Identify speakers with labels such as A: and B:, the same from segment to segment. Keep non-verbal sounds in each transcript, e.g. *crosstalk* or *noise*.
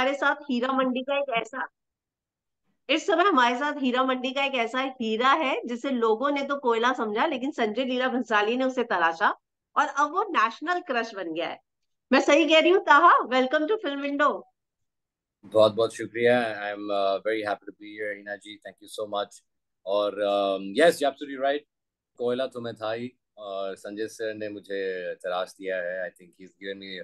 A: हमारे साथ हीरा मंडी का एक ऐसा इस समय हमारे साथ हीरा मंडी का एक ऐसा हीरा है जिसे लोगों ने तो कोयला समझा लेकिन संजय लीला भंसाली ने उसे तराशा और अब वो नेशनल क्रश बन गया है। मैं सही कह रही हूँ ताहा वेलकम टू फ़िल्म विंडो
B: बहुत बहुत शुक्रिया। I am very happy to be here Hina ji thank you so much और यस यू एब्सोल्युटली राइट कोयला तो मैं था ही और संजय सर ने मुझे तराश दिया है। I think he is given me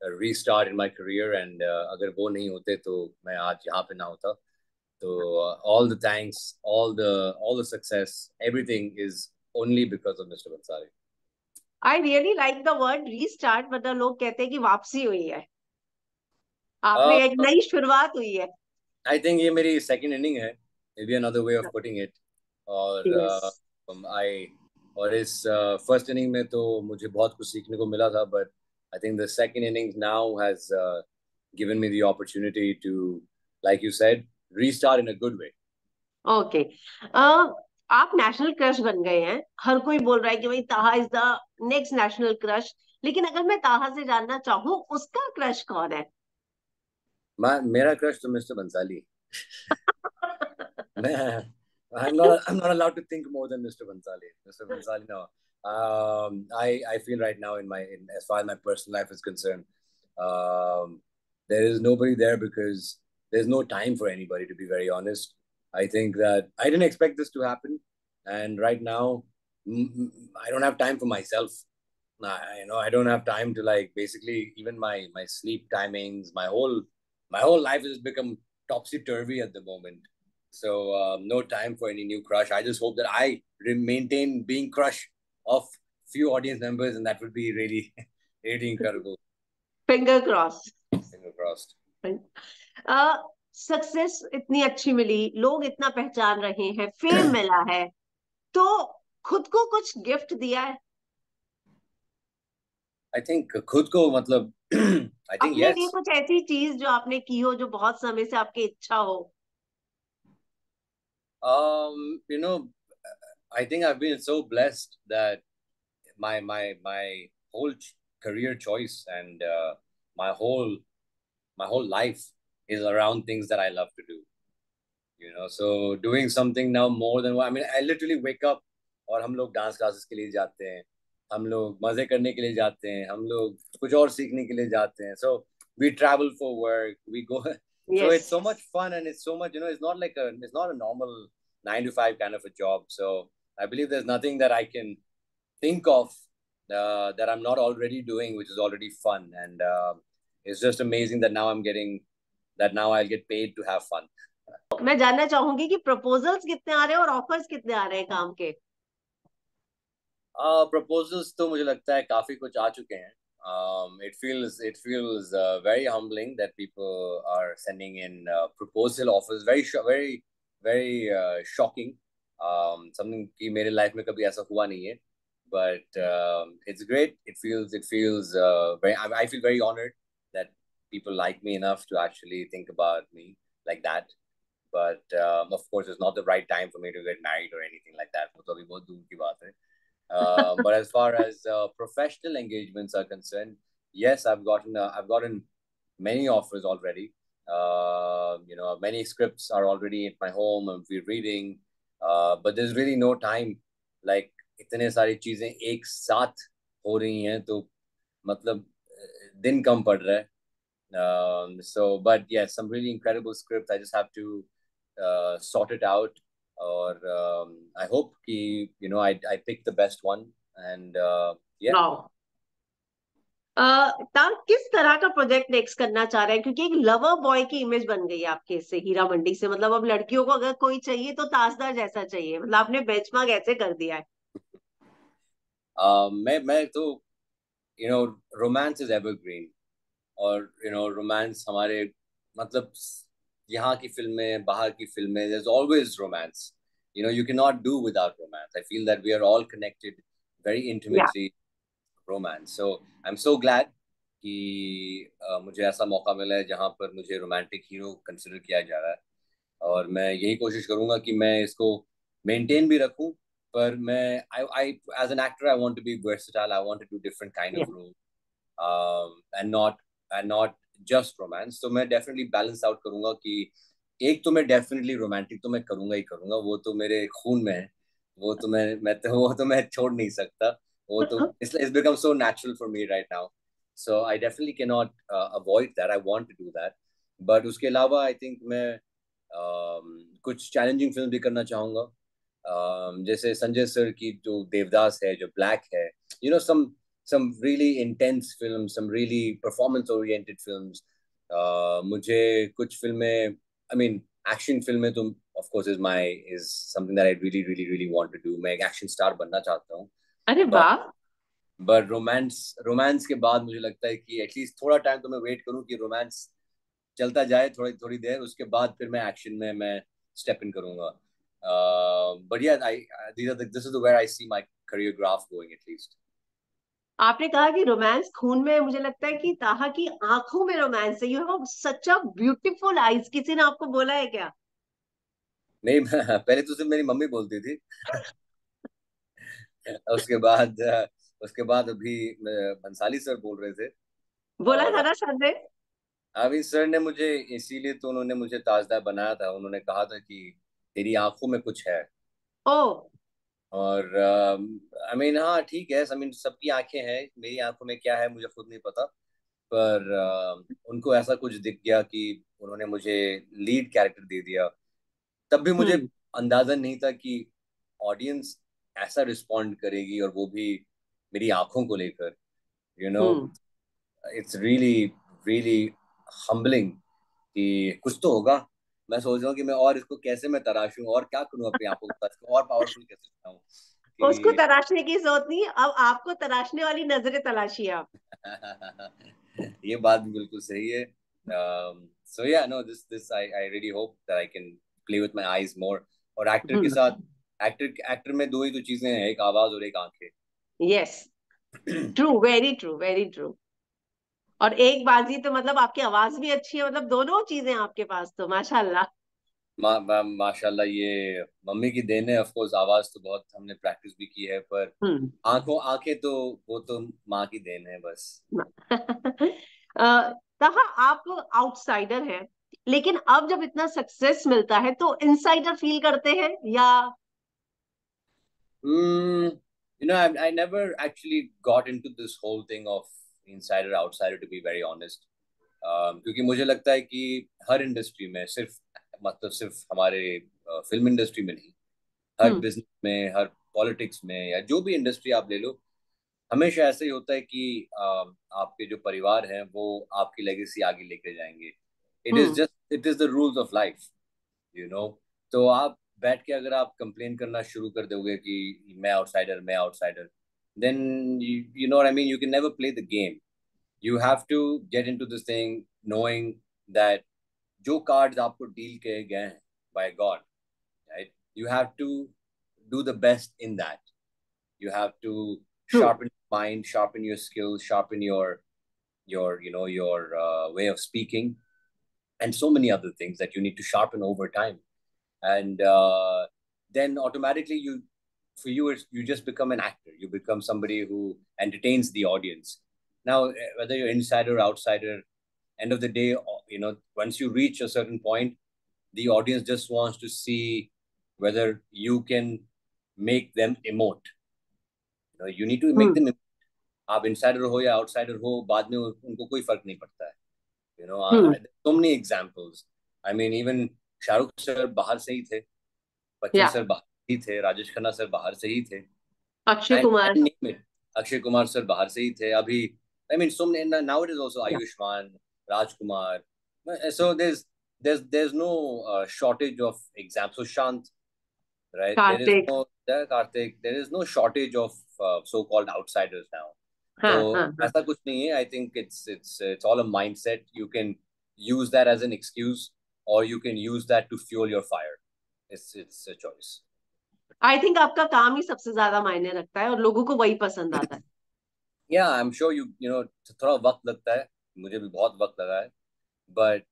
B: Restart in my career and अगर वो नहीं होते तो मैं आज यहाँ पे ना होता तो all the thanks all the all the success everything is only because of mister Bansari
A: I really like the word restart मतलब लोग कहते हैं कि वापसी हुई है आपने uh, एक नई शुरुआत हुई है
B: आई थिंक ये मेरी सेकंड इनिंग है maybe another way of putting it और आई yes. uh, और इस फर्स्ट uh, इनिंग में तो मुझे बहुत कुछ सीखने को मिला था but I think the second innings now has uh, given me the opportunity to, like you said, restart in a good way.
A: Okay. Uh, आप नेशनल क्रश बन गए हैं हर कोई बोल रहा है कि भाई Taha is the next national crush लेकिन अगर मैं ताहा से जानना चाहूँ उसका क्रश कौन है
B: मैं मेरा क्रश तो मिस्टर बंसाली *laughs* मैं I'm not I'm not allowed to think more than Mr. Bansali. Mr. Bansali, no. um, I I feel right now in my in, as far as my personal life is concerned, um, there is nobody there because there's no time for anybody. To be very honest, I think that I didn't expect this to happen, and right now I don't have time for myself. I, you know, I don't have time to like basically even my my sleep timings, my whole my whole life has become topsy turvy at the moment. So um, no time for any new crush. I just hope that I maintain being crush of few audience members, and that would be really, really incredible.
A: Finger crossed.
B: Finger crossed.
A: Success uh, इतनी अच्छी मिली लोग इतना पहचान रहे हैं fame मिला है तो खुद को कुछ गिफ्ट दिया है
B: आई थिंक खुद को मतलब आई थिंक
A: यस yes. कुछ ऐसी चीज़ जो आपने की हो जो बहुत समय से आपकी इच्छा हो
B: um you know I think I've been so blessed that my my my whole career choice and uh, my whole my whole life is around things that I love to do. You know, so doing something now more than what I mean, I literally wake up और हम लोग dance classes के लिए जाते हैं हम लोग मजे करने के लिए जाते हैं हम लोग कुछ और सीखने के लिए जाते हैं so we travel for work we go yes. *laughs* so it's so much fun and it's so much you know it's not like a it's not a normal nine to five kind of a job so I believe there's nothing that I can think of uh, that I'm not already doing, which is already fun. And uh, it's just amazing that now I'm getting that now I'll get paid to have fun.
A: मैं जानना चाहूंगी कि proposals कितने आ रहे हैं और offers कितने आ रहे हैं काम के
B: प्रपोजल्स uh, तो मुझे लगता है काफी कुछ आ चुके हैं um, it feels it feels uh, very humbling that people are sending in uh, proposal offers very very very uh, shocking um, something कि मेरे लाइफ में कभी ऐसा हुआ नहीं है but um, it's great it feels it feels uh, very I, I feel very honored that people like me enough to actually think about me like that but um, of course it's not the right time for me to get married or anything like that uh, but as far as uh, professional engagements are concerned yes i've gotten uh, i've gotten many offers already uh, you know many scripts are already at my home and we're reading uh, but there's really no time like इतने सारी चीजें एक साथ हो रही हैं तो मतलब दिन कम पड़ रहा है um, so but yeah some really incredible scripts I just have to uh, sort it out or um, I hope कि you know I I pick the best one and uh, yeah wow.
A: किस तरह का project next करना चाह रहे हैं? क्योंकि एक लवर बॉय की इमेज बन गई है आपके इससे हीरा मंडी से। मतलब अब लड़कियों को अगर कोई चाहिए तो ताजदार जैसा चाहिए। मतलब आपने बेंचमार्क ऐसे कर दिया है।
B: uh, मैं मैं तो you know romance is evergreen और यू नो रोमांस हमारे मतलब यहाँ की फ़िल्में बाहर की फ़िल्में there is always romance you know you cannot do without romance. I feel that we are all connected very intimately yeah. Romance. So i'm so glad कि uh, मुझे ऐसा मौका मिला है जहाँ पर मुझे रोमांटिक हीरो कंसिडर किया जा रहा है। और मैं यही कोशिश करूँगा कि मैं इसको मेंटेन भी रखूँ पर मैं as an actor I want to be versatile. I want to do different kind yeah. of roles um, and not and not just romance तो मैं डेफिनेटली बैलेंस आउट करूँगा कि एक तो मैं डेफिनेटली रोमांटिक तो मैं करूँगा ही करूँगा। वो तो मेरे खून में है। वो तो मैं मैं तो वो तो मैं छोड़ नहीं सकता। वो तो it's become so natural for me right now so I definitely can not avoid that I want to do that but उसके अलावा आई थिंक मैं um, कुछ चैलेंजिंग फ़िल्म भी करना चाहूँगा। Um, जैसे संजय सर की जो देवदास है जो ब्लैक है you know some some really intense film some really performance oriented film मुझे कुछ फ़िल्में आई मीन एक्शन फ़िल्में तो of course is my is something that I really really really want to do मैं एक एक्शन स्टार बनना चाहता हूँ।
A: अरे वाह।
B: बट रोमांस रोमांस के बाद मुझे लगता है कि एटलीस्ट थोड़ा टाइम तो मैं वेट करूँ कि रोमांस चलता जाए थोड़ी थोड़ी देर उसके बाद फिर मैं एक्शन में मैं स्टेप इन करूँगा। बट या I this is where I see my career graph going at least
A: आपने कहा कि रोमांस खून में मुझे लगता है कि ताहा की आँखों में रोमांस है। You have such a beautiful eyes किसी ने आपको बोला है क्या?
B: नहीं *laughs* पहले तो सिर्फ़ मेरी मम्मी बोलती थी। उसके बाद उसके बाद अभी भंसाली सर बोल रहे थे।
A: बोला था ना सर ने?
B: अभी सर ने मुझे इसीलिए तो उन्होंने मुझे ताजदार बनाया था। उन्होंने कहा था कि तेरी आँखों में कुछ है।
A: ओ
B: और आई मीन हाँ ठीक है आई मीन सबकी आँखें हैं। मेरी आँखों में क्या है मुझे खुद नहीं पता। पर uh, उनको ऐसा कुछ दिख गया कि उन्होंने मुझे लीड कैरेक्टर दे दिया। तब भी मुझे हम्म। अंदाज़ा नहीं था कि ऑडियंस ऐसा रिस्पॉन्ड करेगी और वो भी मेरी आँखों को लेकर you know it's really really humbling कि कुछ तो होगा मैं सोच रहा हूँ कि मैं और इसको कैसे मैं तराशूं और क्या करूँ अपनी आँखों के साथ और पावरफुल कैसे बनाऊँ.
A: उसको तराशने की ज़रूरत नहीं अब आपको तराशने वाली नज़रें तलाशी आप *laughs*
B: ये बात बिल्कुल सही है so yeah no this this I I really hope that I can play with my eyes more और एक्टर के हम्म। साथ एक्टर एक्टर में दो ही तो चीज़ें हैं एक आवाज़ और एक आँखें।
A: Yes true very true very true और एक बाजी तो मतलब आपकी आवाज़ भी अच्छी है मतलब दोनों चीज़ें आपके पास तो माशाल्लाह।
B: मा, मा, माशाल्लाह ये मम्मी की देन है ऑफ़ कोर्स आवाज़ तो बहुत हमने प्रैक्टिस भी की है पर हम्म। आँखों आँखें तो वो तो माँ की देन है बस। *laughs*
A: तहा आप आउटसाइडर हैं लेकिन अब जब इतना सक्सेस मिलता है तो इनसाइडर फील करते हैं या
B: mm, you know I, I never actually got into this whole thing of insider outsider to be very honest. Um, क्योंकि मुझे लगता है कि हर इंडस्ट्री में सिर्फ़ मतलब सिर्फ़ हमारे फ़िल्म इंडस्ट्री में नहीं हर बिज़नेस में हर पॉलिटिक्स में या जो भी इंडस्ट्री आप ले लो हमेशा ऐसे ही होता है कि आपके जो परिवार हैं वो आपकी लेगेसी आगे लेके जाएँगे. It is just it is the rules of life you know तो आप बैठ के अगर आप कंप्लेन करना शुरू कर दोगे कि मैं आउटसाइडर मैं outsider then you know I mean you can never play the game you have to get into this thing knowing that जो कार्ड्स आपको डील किए गए हैं by God right you have to do the best in that you have to sharpen mind sharpen your skills sharpen your your you know your uh, way of speaking and so many other things that you need to sharpen over time and uh, then automatically you for you it's, you just become an actor you become somebody who entertains the audience now eh, whether you're insider or outsider end of the day uh, you know once you reach a certain point the audience just wants to see whether you can make them emote you know you need to make hmm. them आप insider हो या outsider हो बाद में उनको कोई फर्क नहीं पड़ता है you know so many examples I mean even Shahrukh sir बाहर से ही थे बच्चन yeah. सर बाहर ही थे राजेश खन्ना सर बाहर से ही थे।
A: अक्षय कुमार।
B: अक्षय कुमार सर बाहर से ही थे। अभी I mean so now it is also Ayushmann Rajkumar so there there there is no shortage of exam शांत right there is no Kartik there is no shortage of so called outsiders now तो ऐसा कुछ नहीं है। I think it's it's it's all a mindset you can use that as an excuse or you can use that to fuel your fire it's it's a choice
A: I think आपका काम ही सबसे ज्यादा मायने रखता है और लोगों को वही पसंद आता है
B: या I am sure you you know थोड़ा वक्त लगता है मुझे भी बहुत वक्त लगा है बट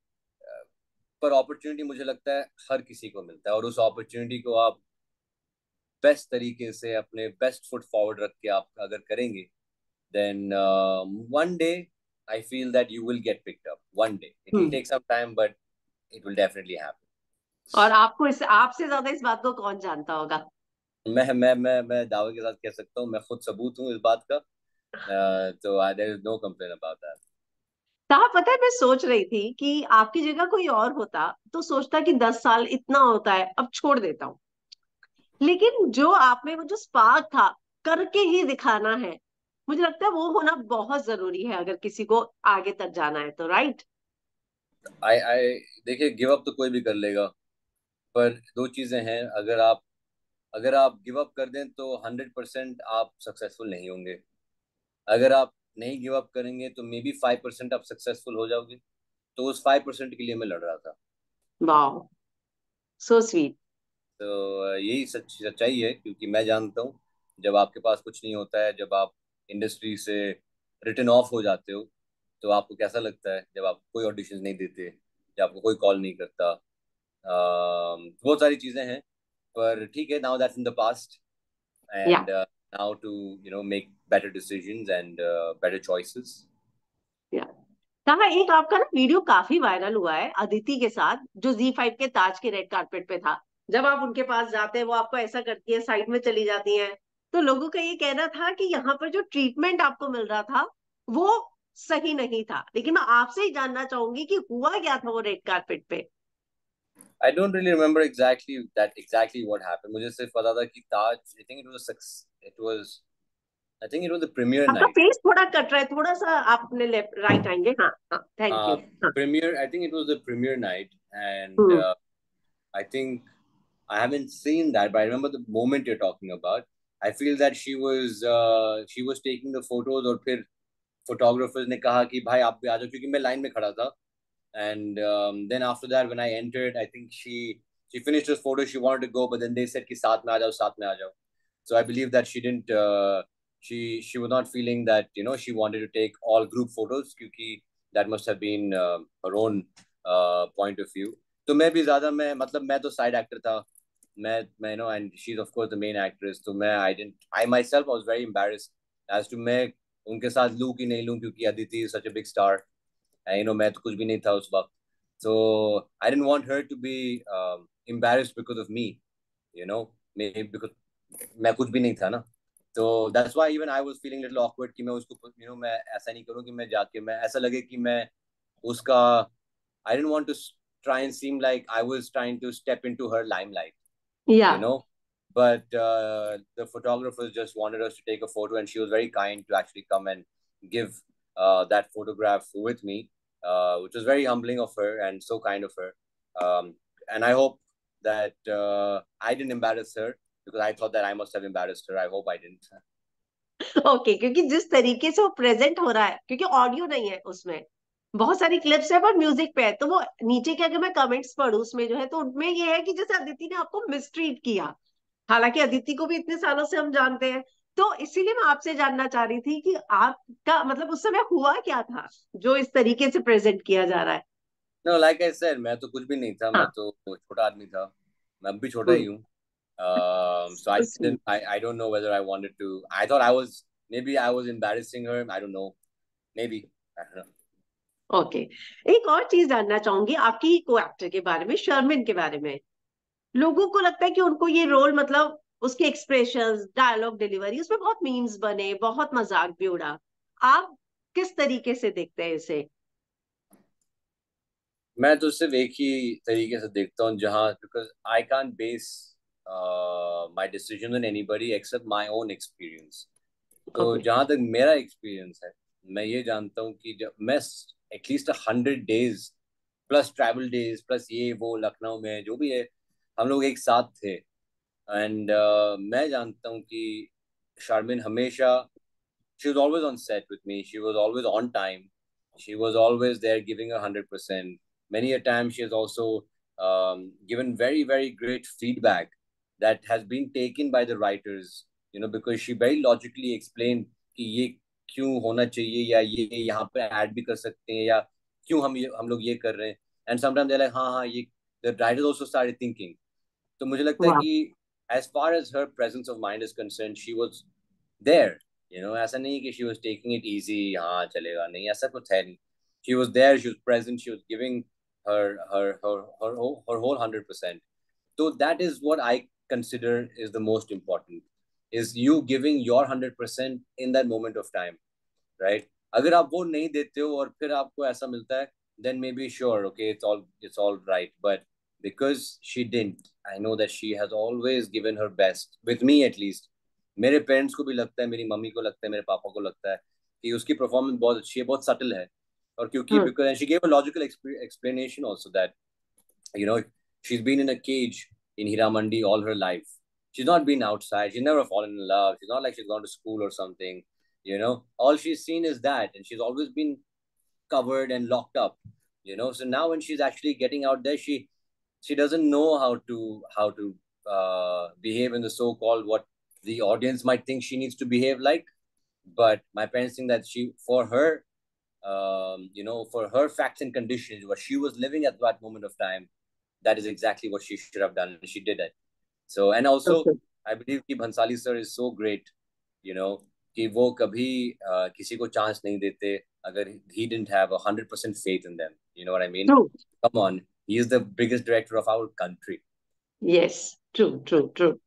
B: पर अपॉर्चुनिटी मुझे लगता है हर किसी को मिलता है और उस अपॉर्चुनिटी को आप बेस्ट तरीके से अपने बेस्ट फुट फॉरवर्ड रख के आप अगर करेंगे then one day I feel that you will get picked up one day. It will
A: hmm
B: take some time, but it will definitely happen.
A: और आपको इस आपसे ज़्यादा इस बात को कौन जानता होगा?
B: मैं मैं मैं मैं दावे के साथ कह सकता हूँ मैं खुद सबूत हूँ इस बात का। तो there is no complain about that
A: कहा पता है मैं सोच रही थी कि आपकी जगह कोई और होता तो सोचता कि दस साल इतना होता है अब छोड़ देता हूँ। लेकिन जो आप में वो जो स्पार्क था करके ही दिखाना है मुझे लगता है वो होना बहुत ज़रूरी है अगर किसी को आगे तक जाना है तो राइट
B: आई आई देखिए गिव अप तो कोई भी कर लेगा पर दो चीज़ें हैं अगर आप अगर आप गिव अप कर दें तो हंड्रेड परसेंट आप सक्सेसफुल नहीं होंगे। अगर आप नहीं गिव अप करेंगे तो मे बी फाइव परसेंट आप सक्सेसफुल हो जाओगे। तो उस फाइव परसेंट के लिए मैं लड़ रहा था।
A: वाओ सो स्वीट
B: तो यही सच सच्चाई है क्योंकि मैं जानता हूँ जब आपके पास कुछ नहीं होता है जब आप इंडस्ट्री से रिटर्न ऑफ़ हो जाते हो तो आपको कैसा लगता है जब आप कोई ऑडिशन नहीं देते जब आपको कोई कॉल नहीं करता? uh, बहुत सारी चीज़ें हैं पर ठीक है now that's in the past and now to you know make better decisions and better choices
A: कहा एक आपका ना वीडियो काफ़ी वायरल हुआ है अदिति के साथ जो जी फाइव के ताज के रेड कारपेट पे था। जब आप उनके पास जाते हैं वो आपको ऐसा करती है साइड में चली जाती हैं। तो लोगों का ये कहना था कि यहाँ पर जो ट्रीटमेंट आपको मिल रहा था वो सही नहीं था लेकिन मैं आपसे ही जानना चाहूँगी कि हुआ क्या था वो रेड कारपेट पे
B: I don't really remember exactly that exactly what happened. मुझे सिर्फ़ पता था कि Taj I think it was a it was I think it was the premiere night. आपका.
A: फेस थोड़ा कट रहा है थोड़ा सा आपने लेफ़्ट राइट आएँगे हाँ हाँ thank
B: Uh,
A: you
B: premiere I think it was the premiere night and
A: Hmm.
B: uh, I think I haven't seen that but I remember the moment you're talking about. I feel that she was uh, she was taking the photos और फिर photographers ने कहा कि भाई आप भी आ जाओ क्योंकि मैं लाइन में खड़ा था and um, then after that when I entered I think she she finished her photo she wanted to go but then they said कि साथ में आ जाओ साथ में आ जाओ so I believe that she didn't uh, she she was not feeling that you know she wanted to take all group photos क्योंकि that must have been uh, her own uh, point of view तो मैं भी ज़्यादा मैं मतलब मैं तो side actor था मैं मैं no and she is of course the main actress तो मैं I didn't I myself was very embarrassed as to मैं उनके साथ लू की नहीं लू क्योंकि Aditi such a star and you know मैं तो कुछ भी नहीं था उस वक्त। So I didn't want her to be embarrass because of me you know may because मैं कुछ भी नहीं था ना। तो that's why even I was feeling little awkward कि मैं उसको यू नो मैं ऐसा नहीं करूँ कि मैं जाके मैं ऐसा लगे कि मैं उसका I didn't want to try and seem like I was trying to step in her lime
A: life
B: you know But uh, the photographers just wanted us to take a photo, and she was very kind to actually come and give uh, that photograph with me, uh, which was very humbling of her and so kind of her. Um, and I hope that uh, I didn't embarrass her because I thought that I must have embarrassed her. I hope I didn't. *laughs*
A: Okay क्योंकि जिस तरीके से वो present हो रहा है क्योंकि audio नहीं है उसमें बहुत सारी क्लिप्स है पर म्यूजिक पे है तो वो नीचे के अगर मैं कमेंट्स पढ़ू उसमें जो है तो उनमें ये है कि जैसे अदिति ने आपको मिसट्रीट किया हालाँकि अदिति को भी इतने सालों से हम जानते हैं। तो इसीलिए मैं आपसे जानना चाह रही थी कि आपका मतलब उस समय हुआ क्या था जो इस तरीके से प्रेजेंट किया जा रहा है?
B: No, like I said, मैं तो कुछ भी नहीं था मैं
A: हाँ।
B: तो छोटा आदमी था। मैं अब भी छोटा ही हूँ। Um, so I didn't I, I don't know whether I wanted to I thought I was maybe I was embarrassing her I don't know. Maybe I don't know.
A: Okay एक और चीज़ जानना चाहूँगी आपकी को एक्टर के बारे में शर्मिन के बारे में। लोगों को लगता है कि उनको ये रोल मतलब उसके एक्सप्रेशन डायलॉग डिलीवरी उसमें बहुत मीम्स बने बहुत मज़ाक भी उड़ा। आप किस तरीके से देखते हैं इसे?
B: मैं तो सिर्फ़ एक ही तरीके से देखता हूँ जहाँ because I can base my decision on anybody except my own experience तो जहाँ तक मेरा एक्सपीरियंस है मैं ये जानता हूँ कि जब मैं at least hundred days plus travel days plus ये वो लखनऊ में जो भी है हम लोग एक साथ थे। एंड uh, मैं जानता हूँ कि शारमिन हमेशा she was always on set with me she was always on time she was always there giving a hundred percent many a time she is also given very very great feedback that has been taken by the writers you know because she very logically explain कि ये क्यों होना चाहिए या ये यहाँ पर add भी कर सकते हैं या क्यों हम ये हम लोग ये कर रहे हैं। एंड समटाइम्स हाँ हाँ ये the writers also start thinking तो मुझे लगता है कि as far as her presence of mind is concerned she was there you know ऐसा नहीं कि she was taking it easy हाँ चलेगा नहीं ऐसा कुछ है नहीं she was there she was present she was giving her her her her her whole 100% so that is what i consider is the most important is you giving your 100% in that moment of time right अगर आप वो नहीं देते हो और फिर आपको ऐसा मिलता है then maybe sure okay it's all it's all right but because she didn't i know that she has always given her best with me at least मेरे पेरेंट्स को भी लगता है मेरी मम्मी को लगता है मेरे पापा को लगता है कि उसकी परफॉर्मेंस बहुत अच्छी है बहुत सटल है और क्योंकि because she gave a logical explanation also that you know she's been in a cage in Hiramandi all her life she's not been outside she's never fallen in love she's not like she's gone to school or something you know all she's seen is that and she's always been covered and locked up you know so now when she's actually getting out there she she doesn't know how to how to uh, behave in the so-called what the audience might think she needs to behave like but my parents think that she for her um, you know for her facts and conditions what she was living at that moment of time that is exactly what she should have done and she did it so and also okay. i believe ki bhansali sir is so great you know कि वो कभी uh, किसी को chance नहीं देते अगर he didn't have a hundred percent faith in them. You know what I mean?
A: True.
B: Come on, he is the biggest director of our country.
A: Yes, true, true, true.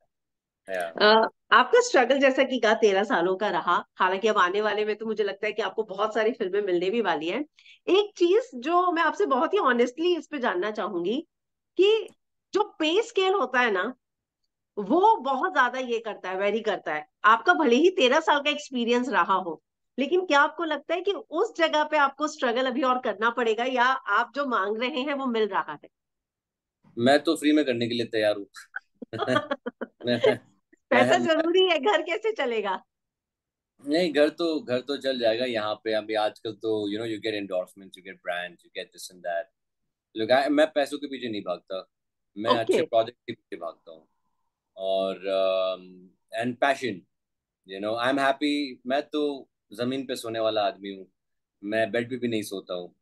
A: Yeah. Uh, आपका struggle जैसा कि कहा तेरह सालों का रहा हालाँकि अब आने वाले में तो मुझे लगता है कि आपको बहुत सारी फ़िल्में मिलने भी वाली हैं एक चीज़ जो मैं आपसे बहुत ही ऑनेस्टली इस पे जानना चाहूँगी कि जो पे स्केल होता है ना वो बहुत ज़्यादा ये करता है वेरी करता है आपका भले ही तेरह साल का एक्सपीरियंस रहा हो लेकिन क्या आपको लगता है कि उस जगह पे आपको स्ट्रगल अभी और करना पड़ेगा या आप जो मांग रहे हैं वो मिल रहा है?
B: मैं तो फ्री में करने के लिए तैयार हूँ। *laughs*
A: पैसा ज़रूरी है घर कैसे चलेगा?
B: नहीं घर तो घर तो चल जाएगा यहाँ पे। अभी आजकल तो you know you get endorsement you get brand you get this and that look मैं पैसों के पीछे नहीं भागता। मैं okay. अच्छे प्रोजेक्ट के पीछे भागता हूँ। और and passion you know I am happy मैं तो ज़मीन पे सोने वाला आदमी हूँ मैं बेड पे भी नहीं सोता हूँ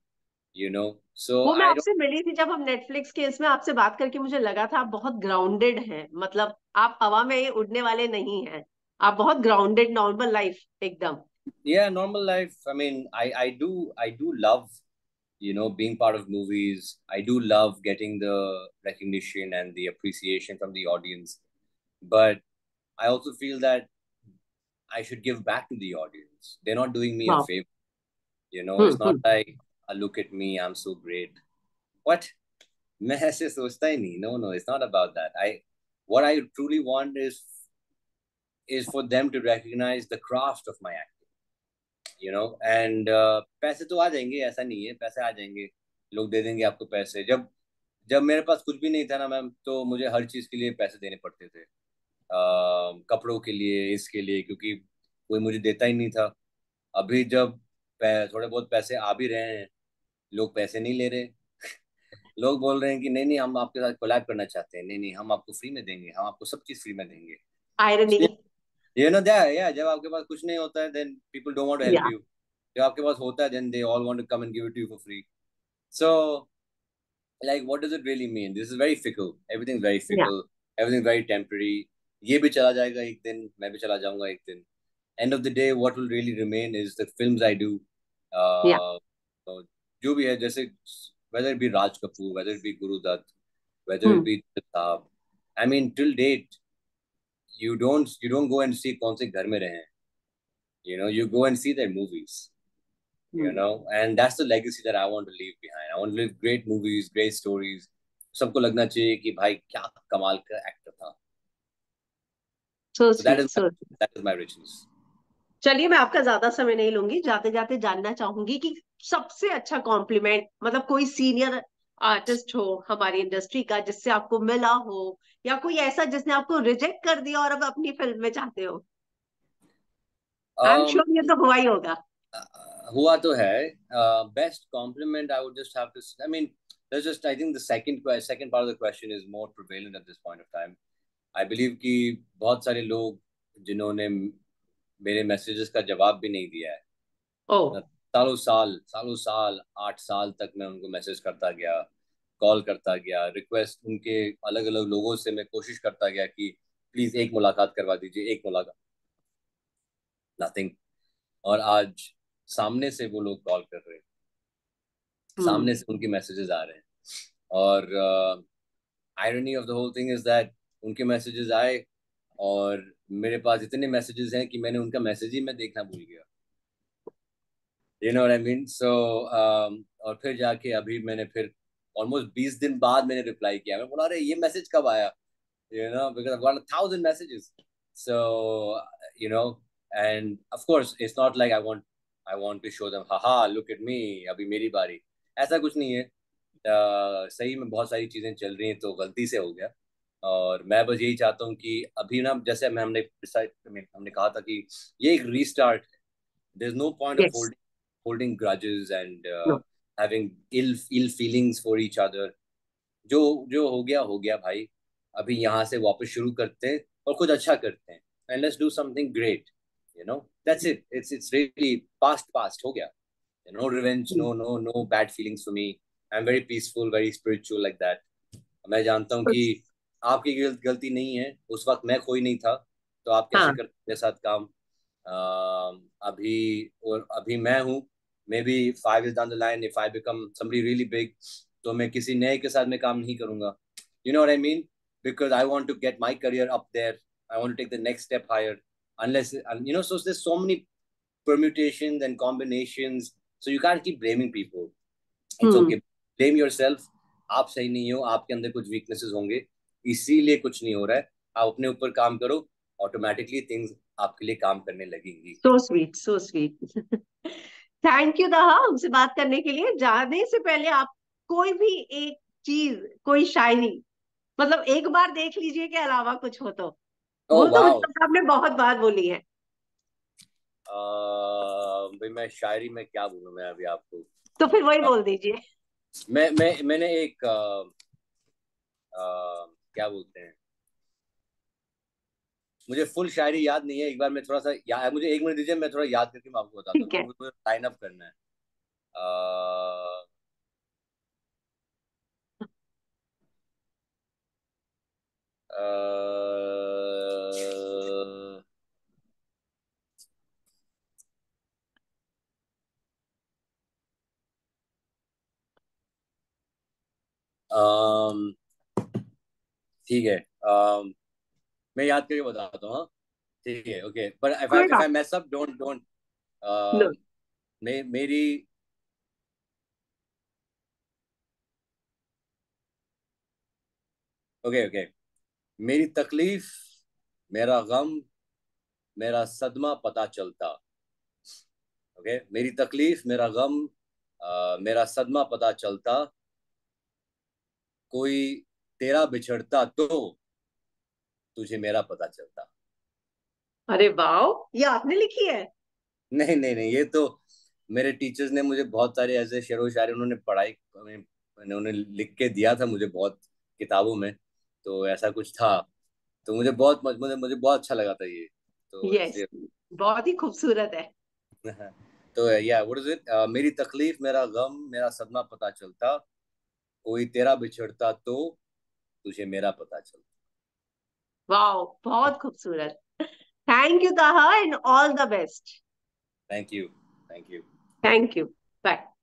B: यू नो सो
A: वो मैं आपसे मिली थी जब हम नेटफ्लिक्स के इसमें आपसे बात करके मुझे लगा था आप बहुत ग्राउंडेड हैं मतलब आप हवा में उड़ने वाले नहीं हैं आप बहुत ग्राउंडेड नॉर्मल लाइफ एकदम
B: yeah normal life i mean i i do i do love you know being part of movies i do love getting the recognition and the appreciation from the audience but i also feel that i should give back to the audience they're not doing me wow. a favor you know hmm, it's not hmm. like a look at me i'm so great what *laughs* मैं ऐसे सोचता ही नहीं no no it's not about that i what i truly want is is for them to recognize the craft of my acting you know and uh, पैसे तो आ जाएंगे ऐसा नहीं है पैसे आ जाएंगे लोग दे देंगे आपको पैसे जब जब मेरे पास कुछ भी नहीं था ना मैम तो मुझे हर चीज के लिए पैसे देने पड़ते थे uh, कपड़ों के लिए इसके लिए क्योंकि कोई मुझे देता ही नहीं था। अभी जब थोड़े बहुत पैसे आ भी रहे हैं लोग पैसे नहीं ले रहे। *laughs* लोग बोल रहे हैं कि नहीं नहीं हम आपके साथ कोलैब करना चाहते हैं। नहीं नहीं हम आपको फ्री में देंगे हम आपको सब चीज़ फ्री में देंगे। यू नो दैट या जब आपके पास कुछ नहीं होता है then people don't want to help you जब आपके पास होता है then they all want to come and give it to you for free so what does it really mean? This is very fickle. Everything's very fickle. Yeah. everything's very temporary. ये भी चला जाएगा एक दिन मैं भी चला जाऊँगा एक दिन। End of the day what will really remain is the films I do जो भी है जैसे whether be Raj Kapoor whether be Guru Dutt whether be Pratap I mean till date you don't you don't go and see कौन से घर में रहे हैं। You know you go and see their movies you know and that's the legacy that I want to leave behind I want to leave great movies great stories सबको लगना चाहिए कि भाई क्या कमाल का एक्टर था।
A: So, so that is so,
B: that is my riches.
A: चलिए मैं आपका ज़्यादा समय नहीं लूँगी जाते जाते जानना चाहूँगी कि सबसे अच्छा कॉम्प्लीमेंट मतलब कोई सीनियर आर्टिस्ट हो हमारी इंडस्ट्री का जिससे आपको मिला हो या कोई ऐसा जिसने आपको रिजेक्ट कर दिया और अब अपनी फ़िल्म में चाहते हो आई एम श्योर ये तो हुआ ही होगा
B: हुआ तो है best compliment I would just have to I mean there's just I think the second second part of the question is more prevalent at this point of time. I believe कि बहुत सारे लोग जिन्होंने मेरे मैसेजेस का जवाब भी नहीं दिया है।
A: oh.
B: सालों साल सालों साल आठ साल तक मैं उनको मैसेज करता गया कॉल करता गया रिक्वेस्ट उनके अलग अलग लोगों से मैं कोशिश करता गया कि प्लीज़ एक मुलाकात करवा दीजिए एक मुलाकात। नथिंग और आज सामने से वो लोग कॉल कर रहे हैं। सामने
A: हम्म
B: से उनके मैसेजेस आ रहे हैं। और irony of the whole thing is that उनके मैसेजेस आए और मेरे पास इतने मैसेजेस हैं कि मैंने उनका मैसेज ही मैं देखना भूल गया। You know I mean so और फिर जाके अभी मैंने फिर ऑलमोस्ट बीस दिन बाद मैंने रिप्लाई किया। मैं बोला अरे ये मैसेज कब आया? Know because I've got a thousand messages so you know and of course it's not like I want I want to show them haha look at अभी मेरी बारी। ऐसा कुछ नहीं है। Uh, सही में बहुत सारी चीज़ें चल रही हैं तो गलती से हो गया। और मैं बस यही चाहता हूँ कि अभी ना जैसे मैं हमने हमने कहा था कि ये एक रीस्टार्ट है। There is no point of holding and uh, no. having ill ill feelings for each other जो जो हो गया हो गया भाई। अभी यहाँ से वापस शुरू करते हैं और कुछ अच्छा करते हैं। And let's do something great you know that's it it's it's really past past हो गया। No revenge no no no bad feelings for me I am very peaceful very spiritual like that मैं जानता हूँ कि आपकी गलती नहीं है उस वक्त मैं कोई नहीं था तो आप कैसे हाँ. करते मेरे साथ काम? आ, अभी और अभी मैं हूँ maybe five is down the line if I become somebody really big तो मैं किसी नए के साथ में काम नहीं करूँगा। You know I mean because I want to get my career up there I want take the next step higher unless you know so there's so many permutations and combinations so you can't keep blaming people. It's hmm. okay. Blame yourself. आप सही नहीं हो आपके अंदर कुछ weaknesses होंगे। इसीलिए कुछ नहीं हो रहा है। आप अपने ऊपर काम करो ऑटोमेटिकली थिंग्स आपके लिए काम करने लगेंगी।
A: So sweet so sweet thank you दहा हमसे बात करने के लिए। जाने से पहले आप कोई भी एक चीज़ कोई शायरी मतलब एक बार देख लीजिए के अलावा कुछ हो तो। Oh, वो तो मतलब आपने बहुत बात बोली है।
B: भाई मैं शायरी में क्या बोलूँ मैं अभी आपको?
A: तो फिर वही बोल दीजिए।
B: मैं मैं मैंने एक आ, आ, क्या बोलते हैं? मुझे फुल शायरी याद नहीं है एक बार मैं थोड़ा सा या, मुझे एक मिनट दीजिए मैं थोड़ा याद करके मैं आपको बताता हूँ। मुझे लाइन अप करना है। ठीक है um, मैं याद करके बताता हूँ हाँ। ठीक है okay. But if I if I mess up don't don't मेरी ओके ओके। मेरी तकलीफ़ मेरा गम मेरा सदमा पता चलता। ओके? okay? मेरी तकलीफ़ मेरा गम आ, मेरा सदमा पता चलता। कोई तेरा बिछड़ता तो तुझे मेरा पता चलता।
A: अरे वाह ये आपने लिखी है?
B: नहीं नहीं नहीं ये तो मेरे टीचर्स ने मुझे बहुत सारे ऐसे शेर शायरी उन्होंने पढ़ाई उन्होंने लिख के दिया था मुझे बहुत किताबों में तो ऐसा कुछ था तो मुझे बहुत मुझे मुझे बहुत अच्छा लगा था ये
A: तो yes, बहुत ही खूबसूरत है। *laughs*
B: तो या व्हाट इज़ इट मेरी तकलीफ़ मेरा गम मेरा सदमा पता चलता कोई तेरा बिछड़ता तो तुझे मेरा पता चल
A: वाओ बहुत खूबसूरत। Thank you Taha and all the best
B: thank you thank you
A: thank you bye